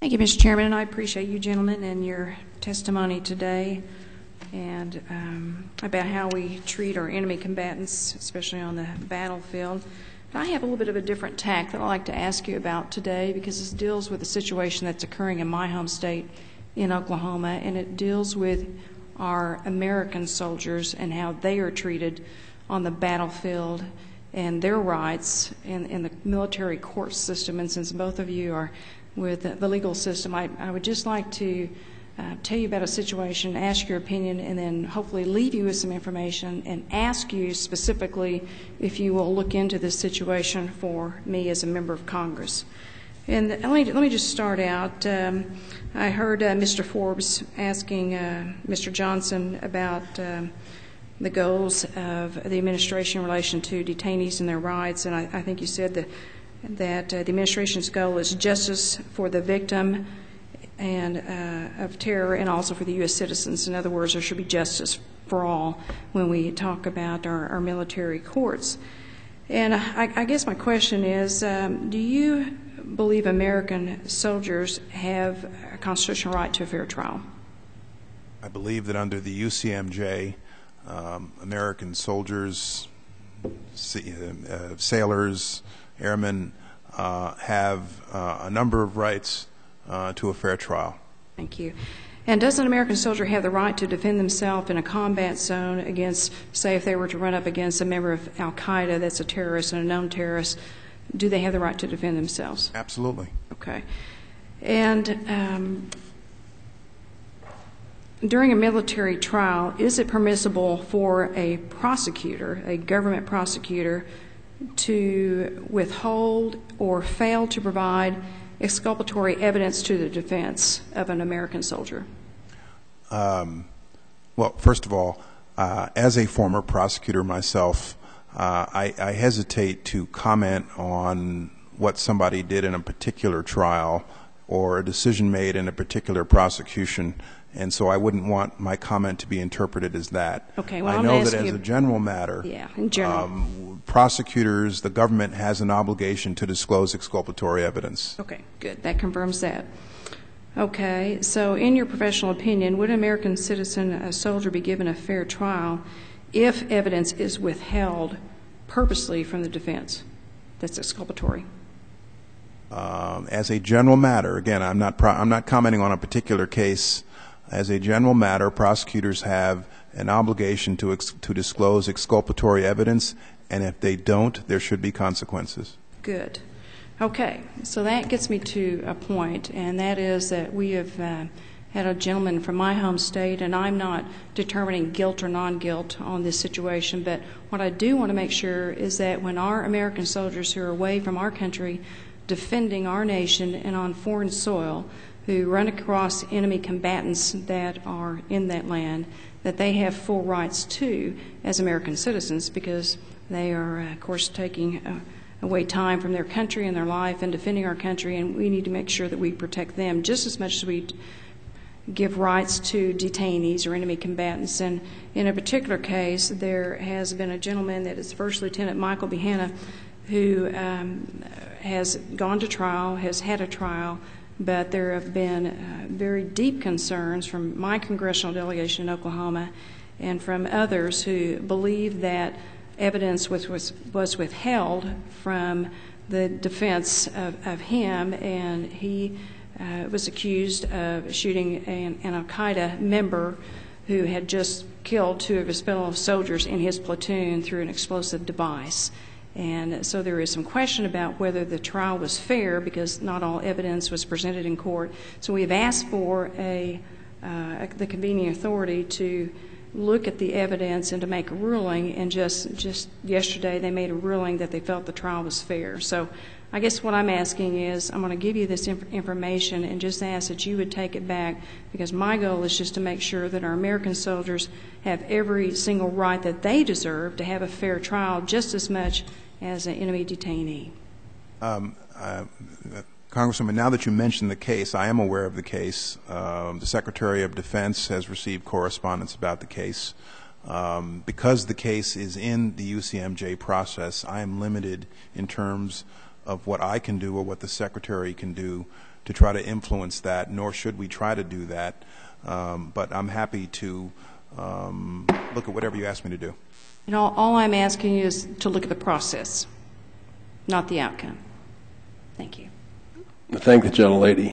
Thank you, Mr. Chairman, and I appreciate you gentlemen and your testimony today and um, about how we treat our enemy combatants, especially on the battlefield. I have a little bit of a different tack that I'd like to ask you about today because this deals with a situation that's occurring in my home state in Oklahoma, and it deals with our American soldiers and how they are treated on the battlefield and their rights in, in the military court system. And since both of you are with the legal system. I, I would just like to uh, tell you about a situation, ask your opinion, and then hopefully leave you with some information and ask you specifically if you will look into this situation for me as a member of Congress. And let me, let me just start out. Um, I heard uh, Mr. Forbes asking uh, Mr. Johnson about um, the goals of the administration in relation to detainees and their rights, and I, I think you said that that uh, the administration's goal is justice for the victim and uh, of terror and also for the U.S. citizens. In other words, there should be justice for all when we talk about our, our military courts. And I, I, guess my question is um, do you believe American soldiers have a constitutional right to a fair trial? I believe that under the UCMJ, American soldiers, uh, sailors, airmen uh, have uh, a number of rights uh, to a fair trial. Thank you. And does an American soldier have the right to defend themselves in a combat zone against, say, if they were to run up against a member of Al Qaeda that's a terrorist and a known terrorist, do they have the right to defend themselves? Absolutely. Okay. And um, during a military trial, is it permissible for a prosecutor, a government prosecutor, to withhold or fail to provide exculpatory evidence to the defense of an American soldier? Um, well, first of all, uh, as a former prosecutor myself, uh, I, I, hesitate to comment on what somebody did in a particular trial or a decision made in a particular prosecution and so I wouldn't want my comment to be interpreted as that. Okay, well, I I'm know that as a general matter, Yeah, in general. um, prosecutors, the government has an obligation to disclose exculpatory evidence. Okay, good. That confirms that. Okay, so in your professional opinion, would an American citizen, a soldier, be given a fair trial if evidence is withheld purposely from the defense that's exculpatory? Um, as a general matter, again, I'm not pro- I'm not commenting on a particular case as a general matter, prosecutors have an obligation to, disclose exculpatory evidence, and if they don't, there should be consequences. Good. Okay, so that gets me to a point, and that is that we have uh, had a gentleman from my home state, and I'm not determining guilt or non guilt on this situation, but what I do want to make sure is that when our American soldiers who are away from our country defending our nation and on foreign soil, who run across enemy combatants that are in that land that they have full rights to as American citizens because they are, uh, of course, taking uh, away time from their country and their life and defending our country, and we need to make sure that we protect them just as much as we give rights to detainees or enemy combatants. And in a particular case, there has been a gentleman that is First Lieutenant Michael Behenna who um, has gone to trial, has had a trial but there have been uh, very deep concerns from my congressional delegation in Oklahoma and from others who believe that evidence was, was, was withheld from the defense of, of him, and he uh, was accused of shooting an, an Al Qaeda member who had just killed two of his fellow soldiers in his platoon through an explosive device. And so there is some question about whether the trial was fair because not all evidence was presented in court. So we have asked for a, uh, the convening authority to look at the evidence and to make a ruling. And just, just yesterday they made a ruling that they felt the trial was fair. So I guess what I'm asking is I'm going to give you this inf- information and just ask that you would take it back because my goal is just to make sure that our American soldiers have every single right that they deserve to have a fair trial just as much as an enemy detainee. Um, uh, Congresswoman, now that you mention the case, I am aware of the case. Um, the Secretary of Defense has received correspondence about the case. Um, because the case is in the UCMJ process, I am limited in terms of what I can do or what the Secretary can do to try to influence that, nor should we try to do that. But I'm happy to look at whatever you ask me to do. And all, all I'm asking you is to look at the process, not the outcome. Thank you. Thank the gentlelady.